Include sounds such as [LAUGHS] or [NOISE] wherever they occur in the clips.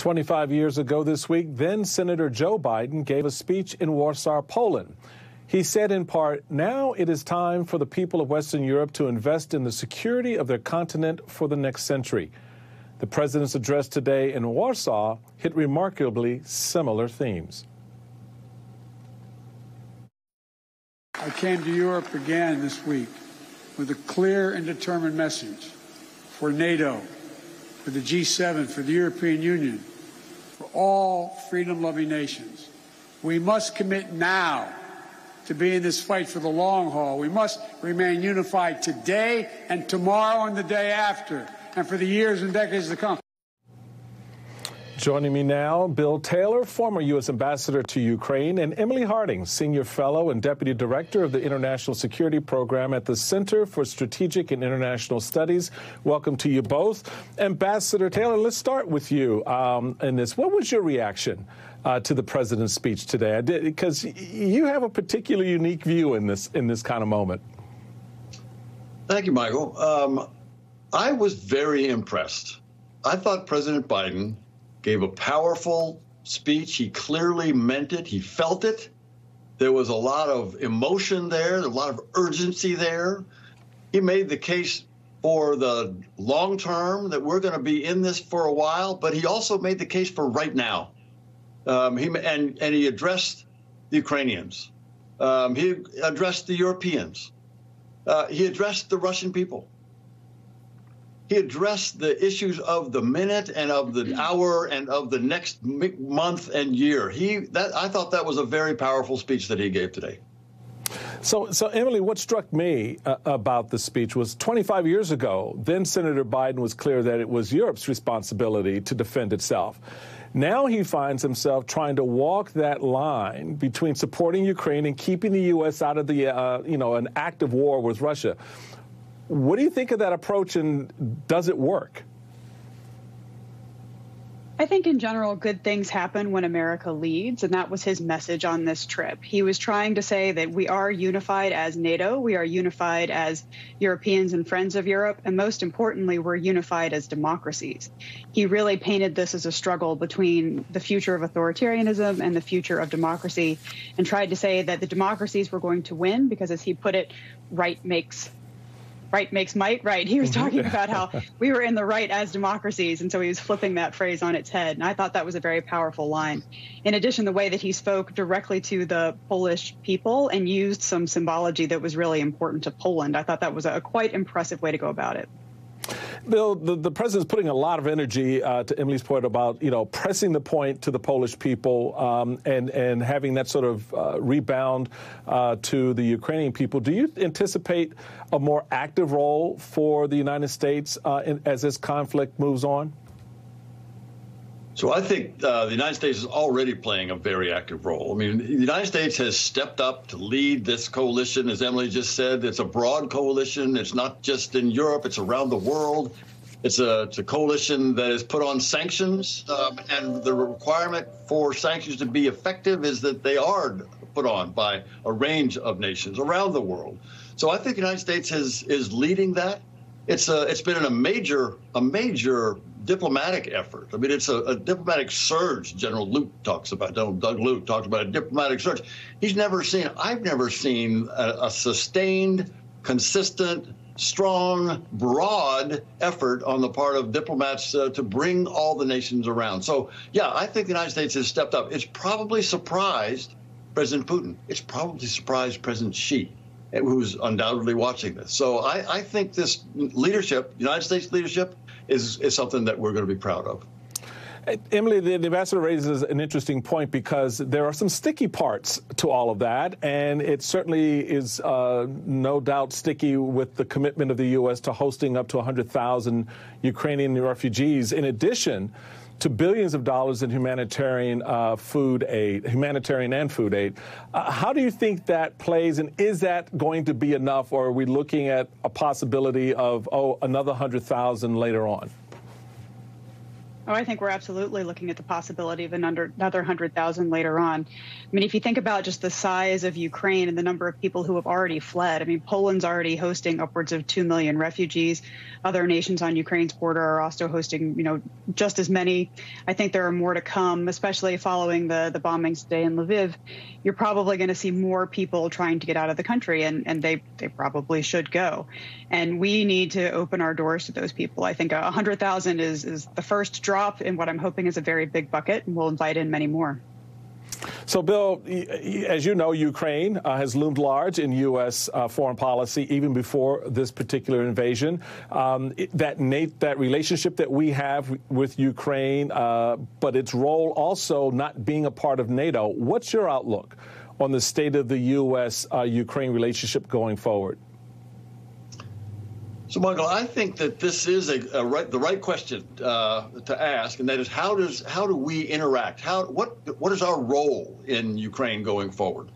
25 years ago this week, then Senator Joe Biden gave a speech in Warsaw, Poland. He said in part, Now it is time for the people of Western Europe to invest in the security of their continent for the next century. The president's address today in Warsaw hit remarkably similar themes. I came to Europe again this week with a clear and determined message for NATO, for the G7, for the European Union, for all freedom loving nations. We must commit now to be in this fight for the long haul. We must remain unified today and tomorrow and the day after, and for the years and decades to come. Joining me now, Bill Taylor, former U.S. Ambassador to Ukraine, and Emily Harding, Senior Fellow and Deputy Director of the International Security Program at the Center for Strategic and International Studies. Welcome to you both. Ambassador Taylor, let's start with you um, in this. What was your reaction uh, to the president's speech today? Because you have a particularly unique view in this in this kind of moment. Thank you, Michael. Um, I was very impressed. I thought President Biden gave a powerful speech. He clearly meant it, he felt it. There was a lot of emotion there, a lot of urgency there. He made the case for the long term that we're going to be in this for a while, but he also made the case for right now. Um, he and and he addressed the Ukrainians. Um, he addressed the Europeans. Uh, he addressed the Russian people he addressed the issues of the minute and of the hour and of the next month and year. He that I thought that was a very powerful speech that he gave today. So, so Emily, what struck me uh, about the speech was 25 years ago, then Senator Biden was clear that it was Europe's responsibility to defend itself. Now he finds himself trying to walk that line between supporting Ukraine and keeping the U.S. out of the, uh, you know, an active war with Russia. What do you think of that approach, and does it work? I think in general, good things happen when America leads, and that was his message on this trip. He was trying to say that we are unified as NATO, we are unified as Europeans and friends of Europe, and most importantly, we're unified as democracies. He really painted this as a struggle between the future of authoritarianism and the future of democracy, and tried to say that the democracies were going to win because, as he put it, right makes right makes might right. He was mm-hmm. talking [LAUGHS] about how we were in the right as democracies, and so he was flipping that phrase on its head. And I thought that was a very powerful line. In addition, the way that he spoke directly to the Polish people and used some symbology that was really important to Poland, I thought that was a quite impressive way to go about it. Bill, the, the president is putting a lot of energy uh, to Emily's point about you know pressing the point to the Polish people um, and and having that sort of uh, rebound uh, to the Ukrainian people. Do you anticipate a more active role for the United States uh, in, as this conflict moves on? So I think uh, the United States is already playing a very active role. I mean, the United States has stepped up to lead this coalition, as Emily just said. It's a broad coalition. It's not just in Europe; it's around the world. It's a, it's a coalition that has put on sanctions, um, and the requirement for sanctions to be effective is that they are put on by a range of nations around the world. So I think the United States is is leading that. It's a, it's been a major a major diplomatic effort. I mean, it's a, a, diplomatic surge. General Lute talks about. General Doug Lute talks about a diplomatic surge. He's never seen. I've never seen a, a sustained, consistent, strong, broad effort on the part of diplomats uh, to bring all the nations around. So, yeah, I think the United States has stepped up. It's probably surprised President Putin. It's probably surprised President Xi who's undoubtedly watching this. So I, I, think this leadership, United States leadership, is, is something that we're going to be proud of. Emily, the ambassador raises an interesting point because there are some sticky parts to all of that, and it certainly is uh, no doubt sticky with the commitment of the U.S. to hosting up to 100,000 Ukrainian refugees. In addition, to billions of dollars in humanitarian uh, food aid, humanitarian and food aid. Uh, how do you think that plays, and is that going to be enough, or are we looking at a possibility of oh another hundred thousand later on? Oh, I think we're absolutely looking at the possibility of another, another 100,000 later on. I mean, if you think about just the size of Ukraine and the number of people who have already fled, I mean, Poland's already hosting upwards of 2 million refugees. Other nations on Ukraine's border are also hosting, you know, just as many. I think there are more to come, especially following the, the bombings today in Lviv. You're probably going to see more people trying to get out of the country, and, and they, they probably should go. And we need to open our doors to those people. I think 100,000 is, is the first drop in what I'm hoping is a very big bucket, and we'll invite in many more. So, Bill, as you know, Ukraine uh, has loomed large in U.S. Uh, foreign policy even before this particular invasion. Um, that Nate, that relationship that we have with Ukraine, uh, but its role also not being a part of NATO. What's your outlook on the state of the U.S. Uh, Ukraine relationship going forward? So, Michael, I think that this is a, a right, the right question uh, to ask, and that is how does how do we interact? How what what is our role in Ukraine going forward?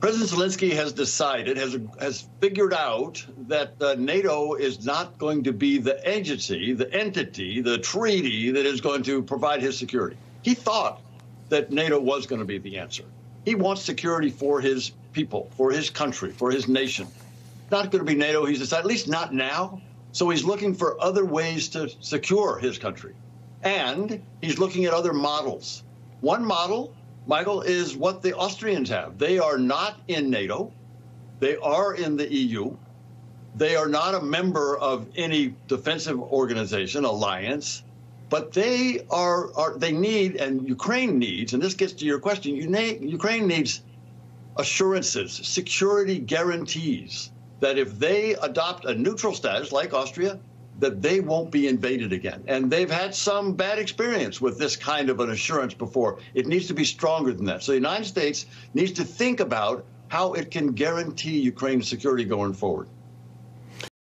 President Zelensky has decided, has has figured out that uh, NATO is not going to be the agency, the entity, the treaty that is going to provide his security. He thought that NATO was going to be the answer. He wants security for his people, for his country, for his nation not going to be NATO. He's decided, at least not now. So he's looking for other ways to secure his country. And he's looking at other models. One model, Michael, is what the Austrians have. They are not in NATO, they are in the EU. They are not a member of any defensive organization, alliance, but they are, are they need, and Ukraine needs, and this gets to your question, Ukraine needs assurances, security guarantees that if they adopt a neutral status like Austria, that they won't be invaded again. And they've had some bad experience with this kind of an assurance before. It needs to be stronger than that. So the United States needs to think about how it can guarantee Ukraine's security going forward.